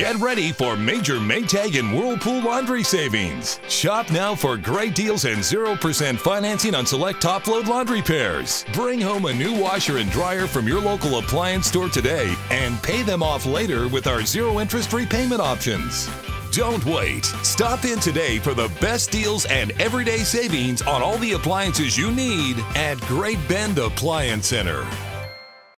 Get ready for major Maytag and Whirlpool laundry savings. Shop now for great deals and 0% financing on select top load laundry pairs. Bring home a new washer and dryer from your local appliance store today and pay them off later with our zero interest repayment options. Don't wait. Stop in today for the best deals and everyday savings on all the appliances you need at Great Bend Appliance Center.